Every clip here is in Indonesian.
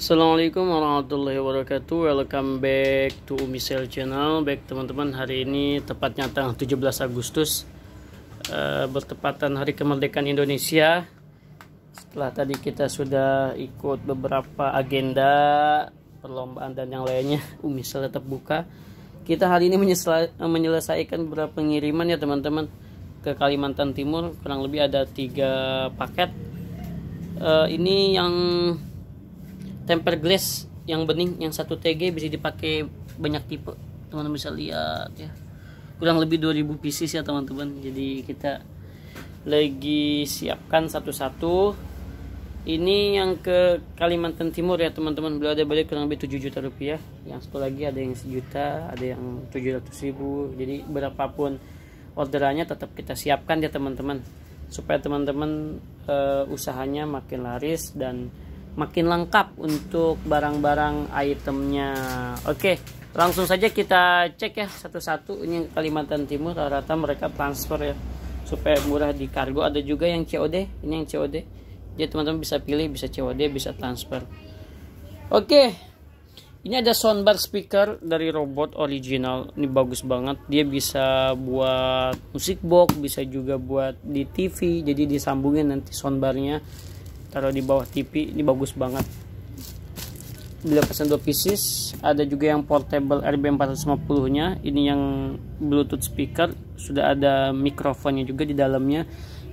Assalamualaikum warahmatullahi wabarakatuh. Welcome back to Umisel Channel. Baik teman-teman hari ini tepatnya tanggal 17 Agustus uh, Bertepatan hari kemerdekaan Indonesia. Setelah tadi kita sudah ikut beberapa agenda Perlombaan dan yang lainnya Umisel tetap buka. Kita hari ini menyelesaikan beberapa pengiriman ya teman-teman Ke Kalimantan Timur. Kurang lebih ada tiga paket. Uh, Ini yang tempered glass yang bening yang satu TG bisa dipakai banyak tipe. Teman-teman bisa lihat ya. Kurang lebih 2000 pieces ya teman-teman. Jadi kita lagi siapkan satu-satu. Ini yang ke Kalimantan Timur ya teman-teman. Beliau ada balik kurang lebih 7 juta rupiah. Yang satu lagi ada yang sejuta ada yang 700 ribu. Jadi berapapun orderannya tetap kita siapkan ya teman-teman. Supaya teman-teman uh, usahanya makin laris dan makin lengkap untuk barang-barang itemnya. Oke langsung saja kita cek ya satu-satu. Ini Kalimantan Timur rata-rata mereka transfer ya supaya murah di kargo. Ada juga yang COD ini yang COD jadi teman-teman bisa pilih bisa COD bisa transfer. Oke ini ada soundbar speaker dari robot original. Ini bagus banget. Dia bisa buat musik box bisa juga buat di TV jadi disambungin nanti soundbarnya taruh di bawah TV ini bagus banget. Pesan dua pieces. Ada juga yang portable RB450 nya ini yang bluetooth speaker. Sudah ada mikrofonnya juga di dalamnya.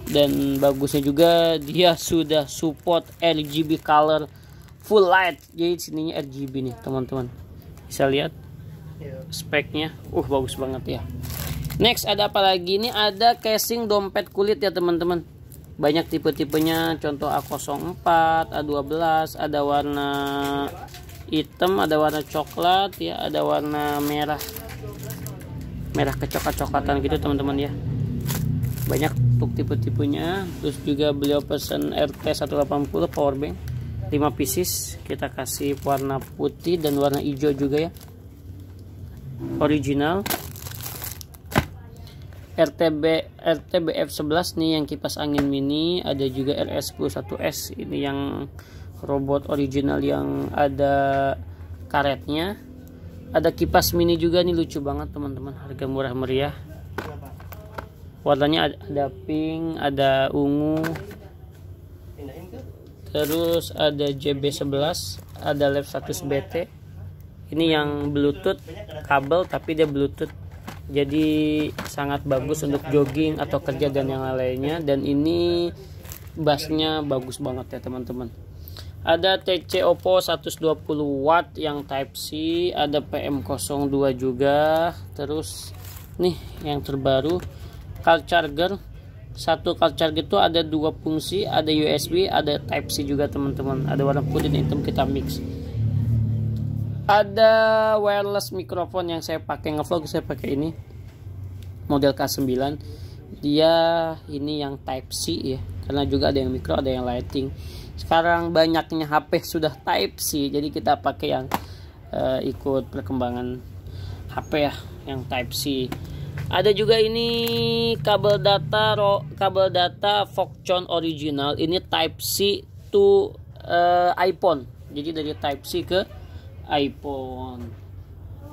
Dan bagusnya juga dia sudah support RGB color full light. Jadi sininya RGB nih teman-teman. Bisa lihat speknya. Uh bagus banget ya. Next ada apa lagi? Ini ada casing dompet kulit ya teman-teman banyak tipe-tipenya contoh A04 A12 ada warna hitam ada warna coklat ya ada warna merah. Merah kecoklat-coklatan gitu teman-teman ya. Banyak untuk tipe-tipenya. Terus juga beliau pesan RT 180 powerbank 5 pieces. Kita kasih warna putih dan warna hijau juga ya. Original RTB RTBF 11 nih yang kipas angin mini. Ada juga RS11S ini yang robot original yang ada karetnya. Ada kipas mini juga nih lucu banget teman-teman. Harga murah meriah. Warnanya ada, pink ada ungu. Terus ada JB11 ada Lab 100 BT ini yang bluetooth kabel tapi dia bluetooth jadi sangat bagus untuk jogging atau kerja dan yang lainnya. Dan ini bassnya bagus banget ya teman-teman. Ada TC Oppo 120 watt yang Type C ada PM02 juga. Terus nih yang terbaru car charger. Satu car charger itu ada dua fungsi ada USB ada Type C juga teman-teman. Ada warna putih dan hitam kita mix ada wireless microphone yang saya pakai ngevlog saya pakai ini. Model K9 dia ini yang type C ya. Karena juga ada yang micro ada yang lighting. Sekarang banyaknya HP sudah type C. Jadi kita pakai yang uh, ikut perkembangan HP ya yang type C. Ada juga ini kabel data kabel data Foxconn original. Ini type C to uh, iPhone. Jadi dari type C ke iPhone.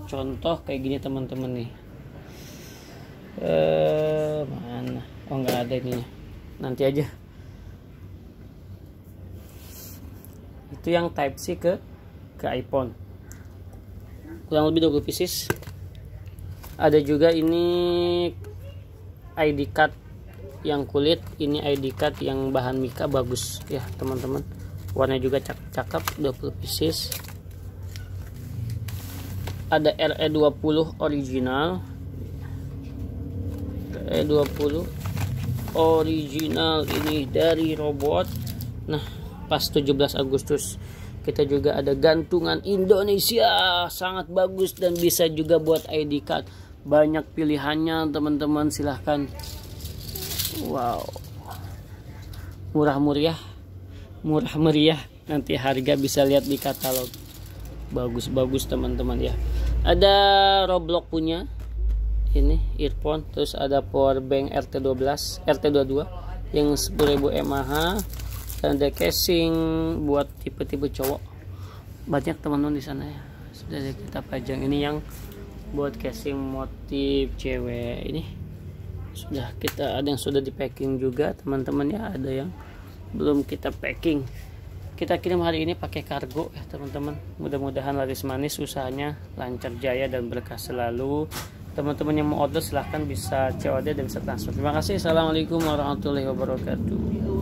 Contoh kayak gini teman-teman nih. Eh mana? Oh nggak ada ini nanti aja. Itu yang type C ke ke iPhone. Kurang lebih 20 pieces. Ada juga ini ID card yang kulit. Ini ID card yang bahan mika bagus. Ya teman-teman. Warna juga cakep-cakep 20 pieces ada RE20 original. RE20 original ini dari robot. Nah pas 17 Agustus kita juga ada gantungan Indonesia. Sangat bagus dan bisa juga buat ID card. Banyak pilihannya teman-teman silahkan. Wow. Murah meriah murah meriah nanti harga bisa lihat di katalog. Bagus-bagus teman-teman ya ada Roblox punya. Ini earphone. Terus ada power bank RT12 RT22 yang 10.000 mAh dan ada casing buat tipe-tipe cowok. Banyak teman-teman di sana ya. Sudah kita pajang. Ini yang buat casing motif cewek ini. Sudah kita ada yang sudah di packing juga teman-teman ya. Ada yang belum kita packing kita kirim hari ini pakai kargo ya teman-teman. Mudah-mudahan laris manis usahanya lancar jaya dan berkah selalu. Teman-teman yang mau order silahkan bisa COD dan bisa transfer terima kasih. Assalamualaikum warahmatullahi wabarakatuh